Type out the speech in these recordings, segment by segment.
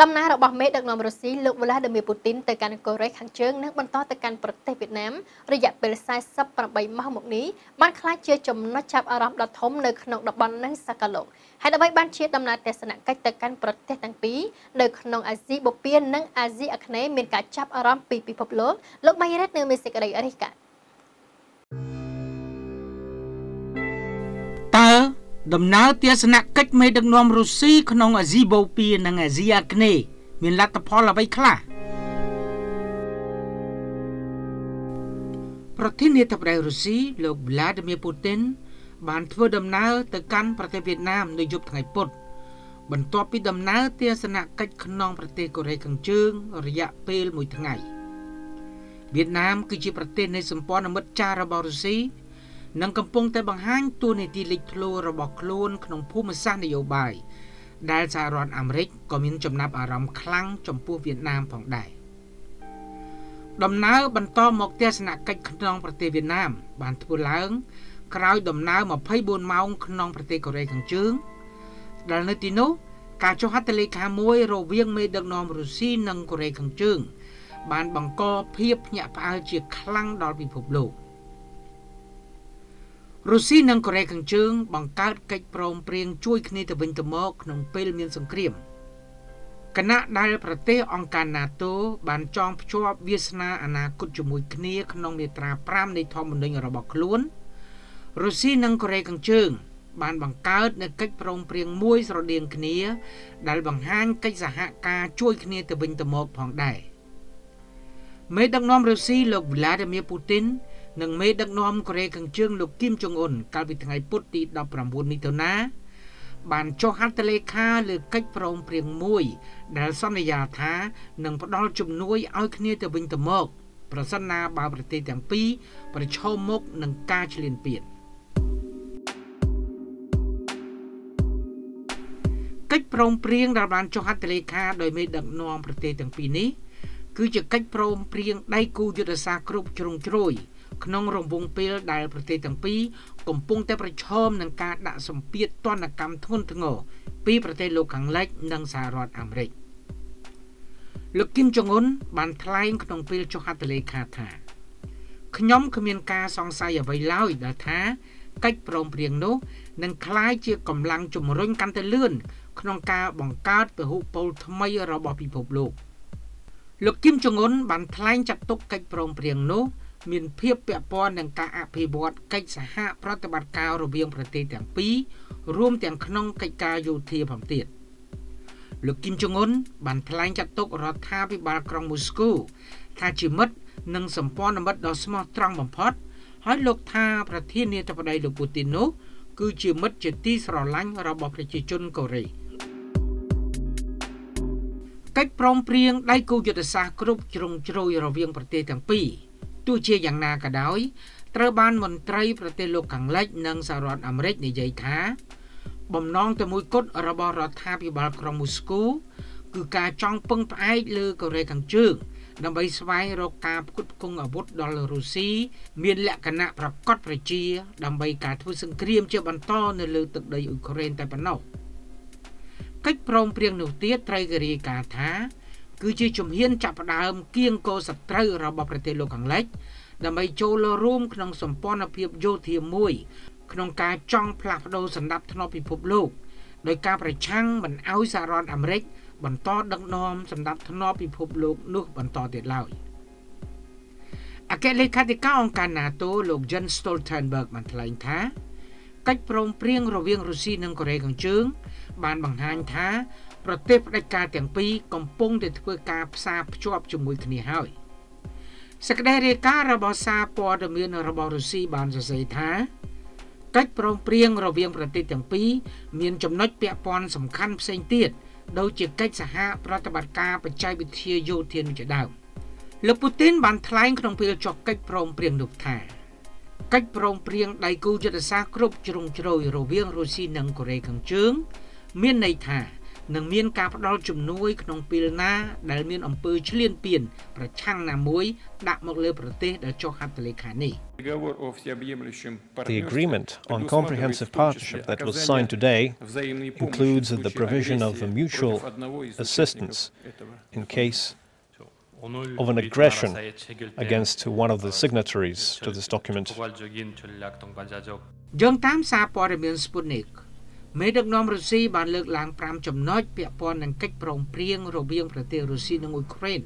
ដំណើររបស់មេដឹកនាំរុស្ស៊ីលោកវ្លាឌីមៀពូទីនទៅកាន់កូរ៉េខាងជើងនិងបន្តទៅកាន់ប្រទេសវៀតណាមរយៈពេល48ម៉ោងមកនេះបានក្លាយជាចំណុចចាប់អារម្មណ៍ដ៏ធំនៅក្នុងតំបន់និងសកលលោកហើយដើម្បីបានជាដំណើរទស្សនកិច្ចទៅកាន់ប្រទេសទាំងពីរនៅក្នុងអាស៊ីបូព៌ានិងអាស៊ីអាគ្នេយ៍មានការចាប់អារម្មណ៍ពីពិភពលោកលោកម៉ៃរ៉េតនៅមានសេចក្តីរាយការណ៍តើ ដំណើរទស្សនកិច្ចមេដឹកនាំរុស្ស៊ីក្នុងអាស៊ីបូព៌ានិងអាស៊ីអាគ្នេយ៍មានលទ្ធផលអ្វីខ្លះប្រធានាធិបតីរុស្ស៊ីលោក Vladimir Putin បានធ្វើដំណើរទៅកាន់ប្រទេសវៀតណាមនៅយប់ថ្ងៃពុធបន្ទាប់ពីដំណើរទស្សនកិច្ចក្នុងប្រទេសកូរ៉េខាងជើងរយៈពេល1ថ្ងៃវៀតណាមគឺជាប្រទេសនៃសម្ព័ន្ធមិត្តចាររបស់រុស្ស៊ី និងកំពុងតែបង្ហាញតួនាទីលេចធ្លោរបស់ខ្លួនក្នុងភូមិសាស្ត្រនយោបាយដែលសហរដ្ឋអាមេរិកក៏មានចំណាប់អារម្មណ៍ខ្លាំងចំពោះវៀតណាមផងដែរដំណើរបន្តមកទស្សនកិច្ចក្នុងប្រទេសវៀតណាម បានធ្វើឡើង ក្រោយដំណើរ24ម៉ោងក្នុងប្រទេសកូរ៉េខាងជើងដែលនៅទីនោះការចុះហត្ថលេខាមួយរវាងមេដឹកនាំរុស្ស៊ីនិងកូរ៉េខាងជើងបានបង្កភាពភ្ញាក់ផ្អើលជាខ្លាំងដល់ពិភពលោក រុស្ស៊ីនិងកូរ៉េខាងជើងបង្កើតកិច្ចព្រមព្រៀងជួយគ្នាទៅវិញទៅមកក្នុងពេលមានសង្គ្រាមគណៈដែលប្រទេសអង្គការ NATO បានចងភ្ជាប់វាសនាអនាគតជាមួយគ្នាក្នុងមាត្រា5នៃធម្មនុញ្ញរបស់ខ្លួនរុស្ស៊ីនិងកូរ៉េខាងជើង បានបង្កើតនូវកិច្ចព្រមព្រៀងមួយស្រដៀងគ្នា ដែលបង្ហាញកិច្ចសហការជួយគ្នាទៅវិញទៅមកផងដែរមេដឹកនាំរុស្ស៊ីលោក Vladimir Putin និងមេដឹកនាំកូរ៉េខាងជើងលោកគីមចុងអ៊ុនកាលពីថ្ងៃពុធទី19មិថុនាបានចុះហត្ថលេខាលើកិច្ចព្រមព្រៀងមួយ ដែលសន្យាថានឹងផ្ដល់ជំនួយឲ្យគ្នាទៅវិញទៅមកប្រសិនណាបើប្រទេសទាំងពីរប្រឈមមុខនឹងការឈ្លានពានកិច្ចព្រមព្រៀងដែលបានចុះហត្ថលេខាដោយមេដឹកនាំប្រទេសទាំងពីរនេះគឺជាកិច្ចព្រមព្រៀងដៃគូយុទ្ធសាស្ត្រគ្រប់ជ្រុងជ្រោយ ក្នុងរង្វង់ពេលដែលប្រទេសទាំងពីរកំពុងតែប្រឈមនឹងការដាក់សម្ពាធទណ្ឌកម្មធ្ងន់ធ្ងរពីប្រទេសលោកខាងលិចនិងសហរដ្ឋអាមេរិកលោកគឹមចុងអ៊ុនបានថ្លែងក្នុងពេលចុះហត្ថលេខាថាខ្ញុំគ្មានការសង្ស័យអ្វីឡើយដែលថាកិច្ចព្រមព្រៀងនោះនឹងក្លាយជាកម្លាំងជំរុញកាន់តែលឿនក្នុងការបង្កើតពហុពលថ្មីរបស់ពិភពលោកលោកគឹមចុងអ៊ុនបានថ្លែងចាត់ទុកកិច្ចព្រមព្រៀងនោះ មានភាពពាក់ព័ន្ធនឹងការអភិវឌ្ឍកិច្ចសហប្រតិបត្តិការរវាងប្រទេសទាំងពីររួមទាំងក្នុងកិច្ចការយោធាផងទៀតលោកគីមចុងអ៊ុនបានថ្លែងចាត់ទុករដ្ឋាភិបាលក្រុងមូស្គូថាជាមិត្តនិងសម្ព័ន្ធមិត្តដ៏ស្មោះត្រង់បំផុត ហើយលោកថាប្រធានាធិបតីលោកពូទីននោះគឺជាមិត្តជាទីស្រឡាញ់របស់ប្រជាជនកូរ៉េកិច្ចព្រមព្រៀងដៃគូយុទ្ធសាស្ត្រគ្រប់ជ្រុងជ្រោយរវាងប្រទេសទាំងពីរ ទោះជាយ៉ាងណាក៏ដោយត្រូវបានមន្ត្រីប្រទេសលោកខាងលិចនិងសហរដ្ឋអាមេរិកនិយាយថា បំណងតែមួយគត់របស់រដ្ឋាភិបាលក្រុងមូស្គូគឺការចង់ពឹងផ្អែកលើកូរ៉េខាងជើងដើម្បីស្វែងរកការផ្គត់ផ្គង់អាវុធដល់រុស្ស៊ីមានលក្ខណៈប្រកបប្រជា ដើម្បីការធ្វើសង្គ្រាមជាបន្តនៅលើទឹកដីអ៊ុយក្រែនតែប៉ុណ្ណោះកិច្ចព្រមព្រៀងនោះទៀតត្រូវគេរាយការណ៍ថា គឺជាជំហានចាប់ផ្ដើមគៀងគោសត្រូវរបស់ប្រទេសលោកខាងលិចដើម្បីចូលរួមក្នុងសម្ព័ន្ធភាពយោធាមួយ ក្នុងការចង់ផ្លាស់ប្ដូរសន្តិភាពពិភពលោកដោយការប្រឆាំងមិនអោយសហរដ្ឋអាមេរិក បន្តដឹកនាំសម្ដាប់ធ្នាប់ពិភពលោកនោះបន្តទៀតឡើយអគ្គលេខាធិការអង្គការ NATO លោក Jens Stoltenberg បានថ្លែងថាកិច្ចព្រមព្រៀងរវាងរុស្ស៊ីនិងកូរ៉េខាងជើង បានបង្ហាញថា ប្រទេសផ្ដាច់ការទាំងពីរកំពុងតែធ្វើការផ្សារភ្ជាប់ជាមួយគ្នាហើយសេចក្តីរាយការណ៍របស់សារព័ត៌មានរបស់រុស្ស៊ីបានសរសេរថាកិច្ចព្រមព្រៀងរវាងប្រទេសទាំងពីរមានចំណុចពាក់ព័ន្ធសំខាន់ផ្សេងទៀតដូចជាកិច្ចសហប្រតិបត្តិការបច្ចេកវិទ្យាយោធាជាដើមលោកពូទីនបានថ្លែងក្នុងពេលចុះកិច្ចព្រមព្រៀងនោះថាកិច្ចព្រមព្រៀងដៃគូយុទ្ធសាស្ត្រគ្រប់ជ្រុងជ្រោយរវាងរុស្ស៊ីនិងកូរ៉េខាងជើង មានន័យថា នឹងមានការផ្ដល់ជំនួយក្នុងពេលណាដែលមានអំពើឈ្លានពានប្រឆាំងណាមួយដាក់មកលើប្រទេសដែលចុះហត្ថលេខានេះ The agreement on comprehensive partnership that was signed today includes the provision of mutual assistance in case of an aggression against one of the signatories to this document. យោងតាមសារព័ត៌មាន Sputnik មេដឹកនាំរុស្ស៊ីបានលើកឡើង5ចំណុចពាក់ព័ន្ធនឹងកិច្ចព្រមព្រៀងរវាងប្រទេសរុស្ស៊ីនិងអ៊ុយក្រែន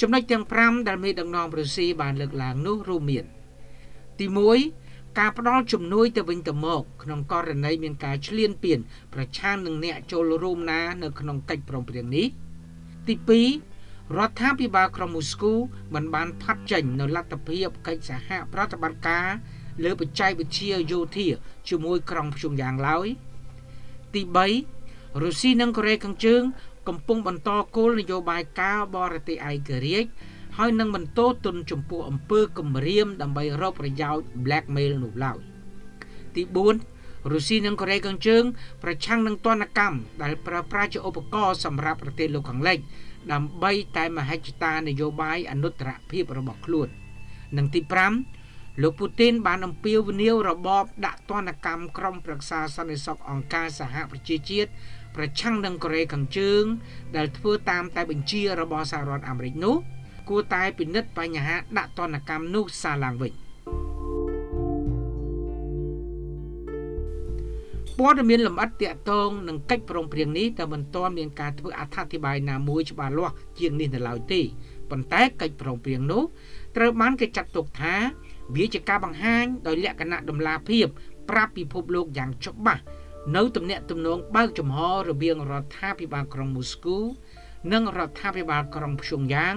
ចំណុចទាំង5ដែលមេដឹកនាំរុស្ស៊ីបានលើកឡើងនោះរួមមាន ទី1ការផ្ដល់ជំនួយទៅវិញទៅមកក្នុងករណីមានការឈ្លានពានប្រឆាំងនឹងអ្នកចូលរួមណានៅក្នុងកិច្ចព្រមព្រៀងនេះទី2រដ្ឋាភិបាលក្រុងមូស្គូមិនបានផាត់ចេញនៅលទ្ធភាពកិច្ចសហប្រតិបត្តិការ លើបច្ចេកវិទ្យាយោធាជាមួយក្រុងព្យុងយ៉ាងឡើយទី3រុស្ស៊ីនិងកូរ៉េខាងជើង កំពុងបន្តគោលនយោបាយការបរទេសឯករាជ្យហើយនឹងបន្តទុនចំពោះអំពើគំរាមដើម្បីរកប្រយោជន៍ blackmail នោះឡើយទី4រុស្ស៊ីនិងកូរ៉េខាងជើង ប្រឆាំងនឹងទណ្ឌកម្មដែលប្រើប្រាស់ជាឧបករណ៍សម្រាប់ប្រទេសលោកខាងលិចដើម្បីតែមហិច្ឆតានយោបាយអនុត្តរភាពរបស់ខ្លួននិងទី5 លោកពូទីនបានអំពាវនាវរបបដាក់ទណ្ឌកម្មក្រុមប្រឹក្សាសន្តិសុខអង្គការសហប្រជាជាតិប្រឆាំងនឹងកូរ៉េខាងជើង ដែលធ្វើតាមតែបញ្ជារបស់សហរដ្ឋអាមេរិកនោះគួរតែពិនិត្យបញ្ហាដាក់ទណ្ឌកម្មនោះសារឡើងវិញព័ត៌មានលម្អិតតាក់ទងនឹងកិច្ចព្រមព្រៀងនេះតែមិនទាន់មានការធ្វើអត្ថាធិប្បាយណាមួយច្បាស់លាស់ជាងនេះនៅឡើយទេប៉ុន្តែកិច្ចព្រមព្រៀងនោះត្រូវបានគេចាត់ទុកថា វាជាការបង្ហាញដោយលក្ខណៈដំណាភាពប្រាប់ពិភពលោកយ៉ាងច្បាស់នៅទំនាក់ទំនងបើកចំហរវាងរដ្ឋាភិបាលក្រុងមូស្គូនិងរដ្ឋាភិបាលក្រុងព្យុងយ៉ាង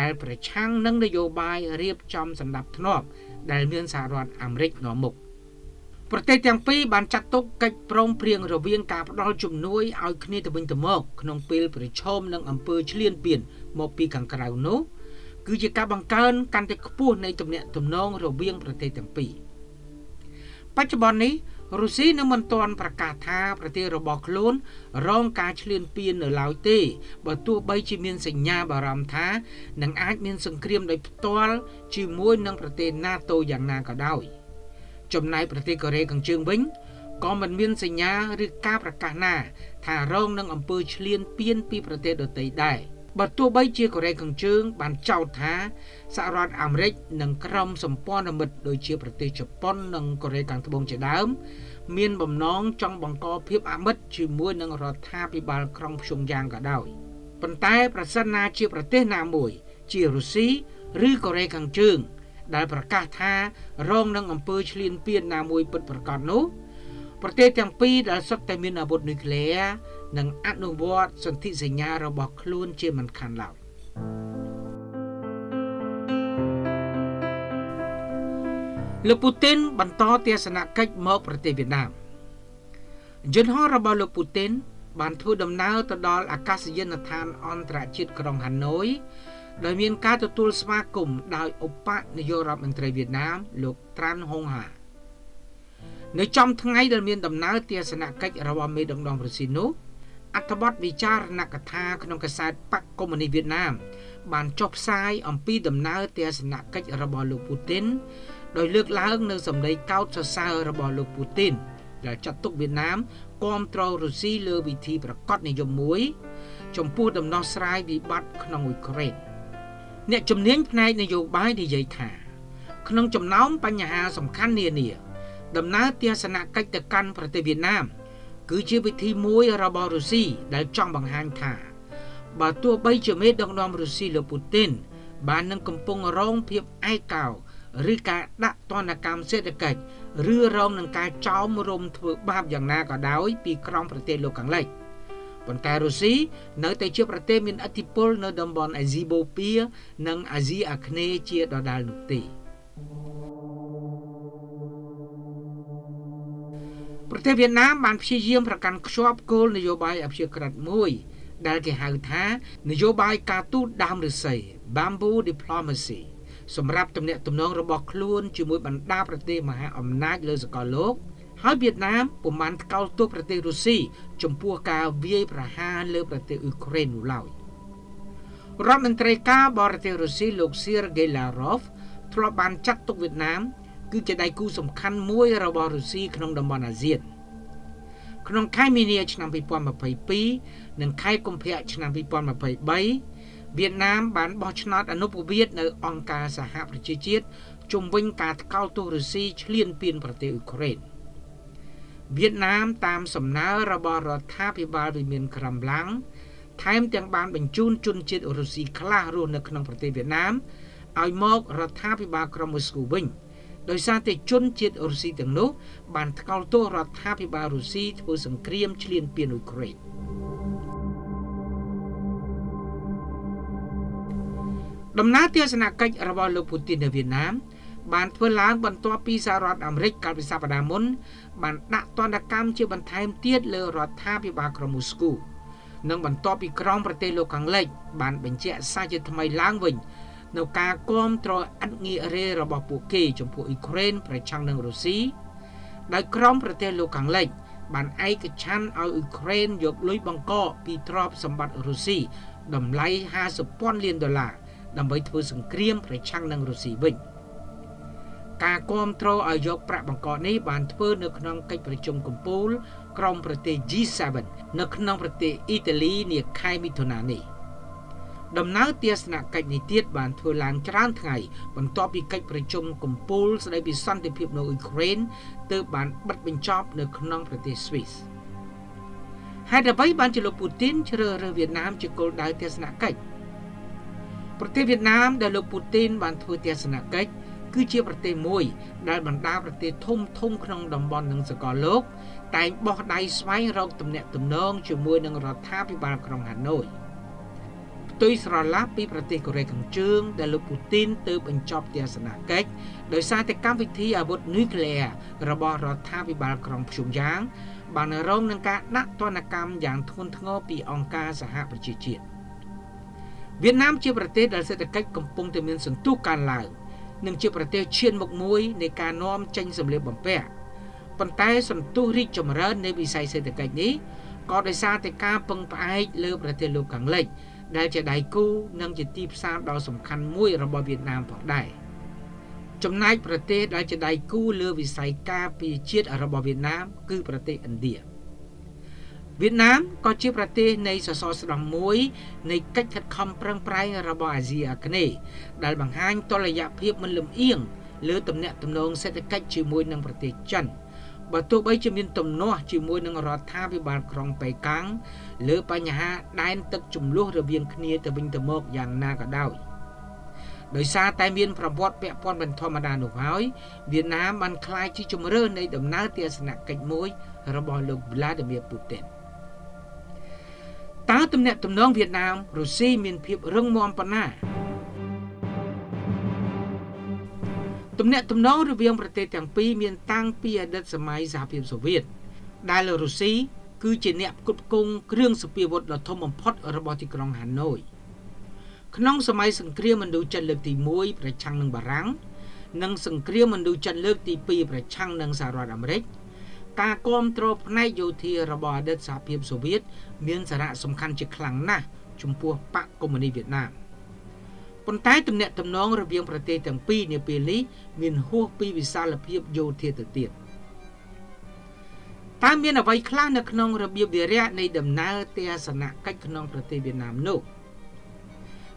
ដែលប្រឆាំងនឹងនយោបាយរៀបចំសម្ដាប់ធ្នាប់ដែលមានសហរដ្ឋអាមេរិកនាំមុខប្រទេសទាំងពីរបានចាត់ទុកកិច្ចព្រមព្រៀងរវាងការផ្ដល់ជំនួយឲ្យគ្នាទៅវិញទៅមកក្នុងពេលប្រឈមនឹងអំពើឈ្លានពានមកពីខាងក្រៅនោះ គឺជាការបង្កើនកាន់តែខ្ពស់នៃទំនាក់ទំនងរវាងប្រទេសទាំងពីរបច្ចុប្បន្ននេះរុស្ស៊ីនៅមិនទាន់ប្រកាសថាប្រទេសរបស់ខ្លួន រងការឈ្លានពាននៅឡើយទេបើទោះបីជាមានសញ្ញាបារម្ភថានឹងអាចមានសង្គ្រាមដោយផ្ទាល់ជាមួយនឹងប្រទេស NATO យ៉ាងណាក៏ដោយចំណែកប្រទេសកូរ៉េខាងជើងវិញក៏មិនមានសញ្ញាឬការប្រកាសណា ថារងនឹងអំពើឈ្លានពានពីប្រទេសដទៃដែរ បើទោះបីជាកូរ៉េខាងជើង បានចោទថាសហរដ្ឋអាមេរិកនិងក្រុមសម្ព័ន្ធមិត្តដូចជាប្រទេសជប៉ុននិងកូរ៉េខាងត្បូងជាដើម មានបំណងចង់បង្កភាពអមិត្តជាមួយនឹងរដ្ឋាភិបាលក្រុងព្យុងយ៉ាងក៏ដោយប៉ុន្តែប្រសិនណាជាប្រទេសណាមួយ ជារុស្ស៊ីឬកូរ៉េខាងជើង ដែលប្រកាសថារងនឹងអំពើឈ្លានពានណាមួយពិតប្រាកដនោះ ប្រទេសទាំងពីរដែលសុទ្ធតែមានអាវុធនុយក្លេអ៊ែរនិងអនុវត្តសន្ធិសញ្ញារបស់ខ្លួនជាមិនខានឡើយលោកពូទីនបន្តទស្សនកិច្ចមកប្រទេសវៀតណាមយន្តហោះរបស់លោកពូទីនបានធ្វើដំណើរទៅដល់អាកាសយានដ្ឋានអន្តរជាតិក្រុងហាណូយដោយមានការទទួលស្វាគមន៍ដោយឧបនាយករដ្ឋមន្ត្រីវៀតណាមលោកត្រាន់ហុងហា នៅចំថ្ងៃដែលមានដំណើរទស្សនកិច្ចរបស់មេដឹកនាំរុស្ស៊ីនោះអត្ថបទវិចារណកថាក្នុងកាសែតបកកុម្មុយនីសវៀតណាម បានចុះផ្សាយអំពីដំណើរទស្សនកិច្ចរបស់លោកពូទីនដោយលើកឡើងនៅសម្ដីកោតសរសើររបស់លោកពូទីនដែលចាត់ទុកវៀតណាមគ្រប់គ្រងរុស្ស៊ីលើវិធីប្រកបនិយមមួយ ចំពោះដំណោះស្រាយវិបត្តិក្នុងអ៊ុយក្រែនអ្នកជំនាញផ្នែកនយោបាយនិយាយថា ក្នុងចំណោមបញ្ហាសំខាន់នានា ដំណើរទស្សនកិច្ចទៅកាន់ប្រទេសវៀតណាម គឺជាវិធីមួយរបស់រុស្ស៊ីដែលចង់បង្ហាញថាបើទោះបីជាមេដឹកនាំរុស្ស៊ីលោកពូទីនបាននឹងកំពុងរងភាពឯកោឬការដាក់ទណ្ឌកម្មសេដ្ឋកិច្ចឬរងនឹងការចោមរំធ្វើបាបយ៉ាងណាក៏ដោយពីក្រុមប្រទេសលោកខាងលិចប៉ុន្តែរុស្ស៊ីនៅតែជាប្រទេសមានឥទ្ធិពលនៅតំបន់អាស៊ីបូព៌ានិងអាស៊ីអាគ្នេយ៍ជាដដែលនោះទេ ប្រទេសវៀតណាមបានព្យាយាមប្រកាន់ខ្ជាប់គោលនយោបាយអព្យាក្រឹតមួយ ដែលគេហៅថានយោបាយការទូតដើមឫស្សី Bamboo Diplomacy សម្រាប់ទំនាក់ទំនងរបស់ខ្លួនជាមួយបណ្ដាប្រទេសមហាអំណាចលើសកលលោកហើយវៀតណាមពុំបានថ្កោលទោសប្រទេសរុស្ស៊ីចំពោះការវាយប្រហារលើប្រទេសអ៊ុយក្រែននោះឡើយរដ្ឋមន្ត្រីការបរទេសរុស្ស៊ីលោក Sergei Lavrov ធ្លាប់បានចាត់ទុកវៀតណាម គឺជាដៃគូសំខាន់មួយរបស់រុស្ស៊ីក្នុងតំបន់អាស៊ានក្នុងខែមីនាឆ្នាំ2022និងខែកុម្ភៈឆ្នាំ2023វៀតណាមបានបោះឆ្នោតអនុប្រវេតនៅអង្គការសហប្រជាជាតិជំវិញការថ្កោលទោសរុស្ស៊ីឈ្លានពានប្រទេសអ៊ុក្រែនវៀតណាមតាមសំណើរបស់រដ្ឋាភិបាលវិមានក្រំឡាំងថែមទាំងបានបញ្ជូនជនជាតិរុស្ស៊ីខ្លះរស់នៅក្នុងប្រទេសវៀតណាមឲ្យមករដ្ឋាភិបាលក្រុងមូស្គូវិញ ដោយសារតែជនជាតិរុស្ស៊ីទាំងនោះបានថ្កោលទោសរដ្ឋាភិបាលរុស្ស៊ីធ្វើសង្គ្រាមឈ្លានពានអ៊ុក្រែនដំណើរទស្សនកិច្ចរបស់លោកពូទីននៅវៀតណាមបានធ្វើឡើងបន្ទាប់ពីសហរដ្ឋអាមេរិកកាលពីសប្តាហ៍មុនបានដាក់ទណ្ឌកម្មជាបន្ថែមទៀតលើរដ្ឋាភិបាលក្រុងមូស្គូនិងបន្ទាប់ពីក្រុងប្រទេសលោកខាងលិចបានបញ្ជាក់សារជាថ្មីឡើងវិញ នៅការគ្រប់គ្រងអន្តងារេរបស់ពួកគេចំពោះអ៊ុយក្រែនប្រឆាំងនឹងរុស្ស៊ីដោយក្រុមប្រទេសលោកខាងលិចបានឯកច្ឆ័ន្ទឲ្យអ៊ុយក្រែនយកលុយបង្កកពីទ្រព្យសម្បត្តិរុស្ស៊ីតម្លៃ50ពាន់លានដុល្លារដើម្បីធ្វើសង្គ្រាមប្រឆាំងនឹងរុស្ស៊ីវិញការគ្រប់គ្រងឲ្យយកប្រាក់បង្កកនេះបានធ្វើនៅក្នុងកិច្ចប្រជុំកំពូលក្រុមប្រទេស G7 នៅក្នុងប្រទេសអ៊ីតាលីនាខែមិថុនានេះ ដំណើរទស្សនកិច្ចនេះទៀតបានធ្វើឡើងច្រើនថ្ងៃបន្ទាប់ពីកិច្ចប្រជុំកំពូលស្តីពីសន្តិភាពនៅអ៊ុយក្រែនទើបបានបិទបញ្ចប់នៅក្នុងប្រទេសស្វីសហេតុអ្វីបានជាលោកពូទីនជ្រើសរើសវៀតណាមជាគោលដៅទស្សនកិច្ចប្រទេសវៀតណាមដែលលោកពូទីនបានធ្វើទស្សនកិច្ចគឺជាប្រទេសមួយដែលបណ្ដាប្រទេសធំធំក្នុងតំបន់និងសកលលោកតែងបោះដៃស្វែងរកទំនាក់ទំនងជាមួយនឹងរដ្ឋាភិបាលក្រុងហាណូយផ្ទុយស្រឡះពីប្រទេសកូរ៉េខាងជើងដែលលោកពូទីនទើបបញ្ចប់ទស្សនកិច្ចដោយសារតែកម្មវិធីអាវុធនុយក្លេអ៊ែររបស់រដ្ឋាភិបាលក្រុងភ្យុំយ៉ាង បានរងនឹងការដាក់ទណ្ឌកម្មយ៉ាងធ្ងន់ធ្ងរពីអង្គការសហប្រជាជាតិវៀតណាមជាប្រទេសដែលសេដ្ឋកិច្ចកំពុងតែមានសន្ទុះកើនឡើងនិងជាប្រទេសឈានមុខមួយនៃការនាំចេញសម្លៀកបំពាក់ប៉ុន្តែសន្ទុះរីកចម្រើននៃវិស័យសេដ្ឋកិច្ចនេះក៏ដោយសារតែការពឹងផ្អែកលើប្រទេសលោកខាងលិច ដែលជាដៃគូនិងជាទីផ្សារដ៏សំខាន់មួយរបស់វៀតណាមផងដែរចំណែកប្រទេសដែលជាដៃគូលើវិស័យការពារជាតិរបស់វៀតណាម គឺប្រទេសឥណ្ឌាវៀតណាមក៏ជាប្រទេសនៃសសរស្តម្ភមួយនៃកិច្ចខិតខំប្រឹងប្រែងរបស់អាស៊ីអាគ្នេយ៍ដែលបង្ហាញតុល្យភាពមិនលំអៀងលើទំនាក់ទំនងសេដ្ឋកិច្ចជាមួយនឹងប្រទេសចិន បើទោះបីជាមានទំនាស់ជាមួយនឹងរដ្ឋាភិបាលក្រុងប៉េកាំងលើបញ្ហាដែនទឹកចំនួនរវាងគ្នាទៅវិញទៅមកយ៉ាងណាក៏ដោយដោយសារតែមានប្រវត្តិពាក់ព័ន្ធមិនធម្មតានោះហើយវៀតណាមបានក្លាយជាជំរឿននៃដំណើរទស្សនកិច្ចមួយរបស់លោក Vladimir Putin តើទំនាក់ទំនងវៀតណាមរុស្ស៊ីមានភាពរឹងមាំប៉ុណ្ណា ទំនាក់ទំនងរវាងប្រទេសទាំងពីរមានតាំងពីអតីតសម័យសហភាពសូវៀតដែលរុស្ស៊ីគឺជាអ្នកផ្គត់ផ្គង់គ្រឿងសព្វាវុធដ៏ធំបំផុតរបស់ទីក្រុងហាណូយក្នុងសម័យសង្គ្រាមឥណ្ឌូចិនលើកទី1ប្រឆាំងនឹងបារាំងនិងសង្គ្រាមឥណ្ឌូចិនលើកទី2ប្រឆាំងនឹងសហរដ្ឋអាមេរិកការគ្រប់គ្រងផ្នែកយោធារបស់អតីតសហភាពសូវៀតមានសារៈសំខាន់ជាខ្លាំងណាស់ចំពោះបកកុម្មុយនីសវៀតណាម ប៉ុន្តែទំនាក់ទំនងរវាងប្រទេសទាំងពីរនាពេលនេះមានហួសពីវិសាលភាពយោធាទៅទៀតតើមានអ្វីខ្លះនៅក្នុងរបៀបវិរៈនៃដំណើរទស្សនកិច្ចក្នុងប្រទេសវៀតណាមនោះ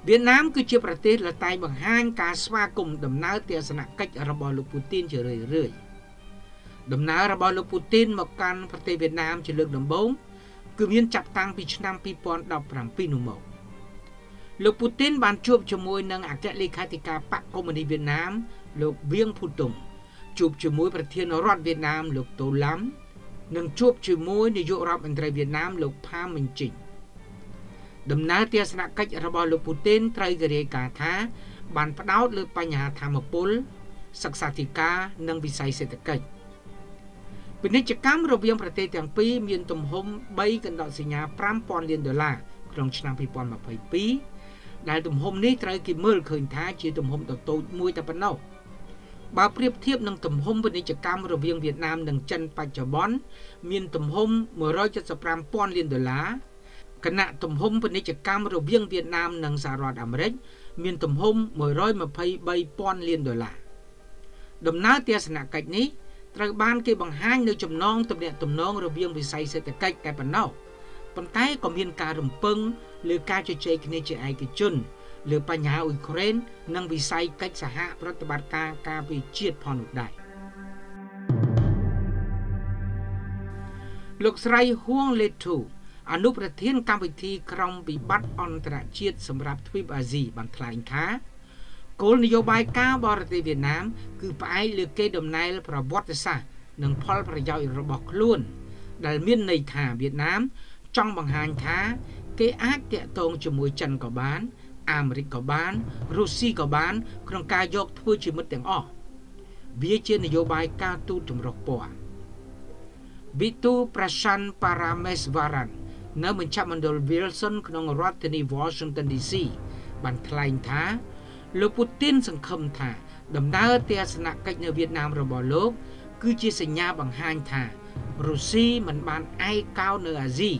វៀតណាមគឺជាប្រទេសដែលតែងបង្ហាញការស្វាគមន៍ដំណើរទស្សនកិច្ចរបស់លោកពូទីនជារឿយៗដំណើររបស់លោកពូទីនមកកាន់ប្រទេសវៀតណាមជាលើកដំបូងគឺមានចាប់តាំងពីឆ្នាំ2017នោះមក លោកពូទីនបានជួបជាមួយនឹងអគ្គលេខាធិការបកកុម្មុយនីសវៀតណាម លោកវៀងភូតុងជួបជាមួយប្រធានរដ្ឋវៀតណាម លោកតូឡាំនិងជួបជាមួយនាយករដ្ឋមន្ត្រីវៀតណាមលោកផាមិញជីងដំណើរទស្សនកិច្ចរបស់លោកពូទីនត្រូវគេរាយការណ៍ថា បានផ្ដោតលើបញ្ហាធម្មពលសិក្សាធិការនិងវិស័យសេដ្ឋកិច្ចពាណិជ្ជកម្មរវាងប្រទេសទាំងពីរមានទំហំ3កណ្ដោសញ្ញា5000លានដុល្លារក្នុងឆ្នាំ2022 ដែលទំហំនេះត្រូវគេមើលឃើញថាជាទំហំដ៏តូចមួយតែប៉ុណ្ណោះបើប្រៀបធៀបនឹងទំហំពាណិជ្ជកម្មរវាងវៀតណាមនិងចិនបច្ចុប្បន្នមានទំហំ175,000លានដុល្លារគណៈទំហំពាណិជ្ជកម្មរវាងវៀតណាមនិងសហរដ្ឋអាមេរិកមានទំហំ123,000លានដុល្លារដំណើរទស្សនកិច្ចនេះត្រូវបានគេបង្ហាញនៅចំណងទំនាក់ទំនងរវាងវិស័យសេដ្ឋកិច្ចតែប៉ុណ្ណោះ ប៉ុន្តែក៏មានការរំពឹងលើការជជែកគ្នាជាឯកជនលើបញ្ហាអ៊ុយក្រែននិងវិស័យកិច្ចសហប្រតិបត្តិការការពារជាតិផងនោះដែរលោកស្រីហួងលេទូអនុប្រធានកម្មវិធីក្រុមវិបត្តិអន្តរជាតិសម្រាប់ទ្វីបអាស៊ីបានថ្លែងថាគោលនយោបាយការបរទេសវៀតណាម គឺផ្អែកលើកេរដំណែលប្រវត្តិសាស្ត្រនិងផលប្រយោជន៍របស់ខ្លួន ដែលមានន័យថាវៀតណាម ចង់បង្ហាញថា គេអាចតាក់ទងជាមួយចិនក៏បាន អាមេរិកក៏បានរុស្ស៊ីក៏បាន ក្នុងការយកធ្វើជាមិត្តទាំងអស់វាជានយោបាយការទូតចម្រុះពណ៌វិទូប្រសាន់ប៉ារ៉ាមេសវ៉ារ៉ាន់នៅមជ្ឈមណ្ឌល Wilson ក្នុងរដ្ឋធានី Washington DC បានថ្លែងថាលោកពូទីនសង្ឃឹមថា ដំណើរទស្សនកិច្ចនៅវៀតណាមរបស់លោក គឺជាសញ្ញាបង្ហាញថារុស្ស៊ីមិនបានឯកោនៅអាស៊ី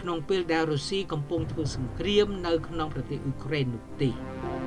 ក្នុងពេលដែលរុស្ស៊ីកំពុងធ្វើសង្គ្រាមនៅក្នុងប្រទេសអ៊ុយក្រែននោះទេ។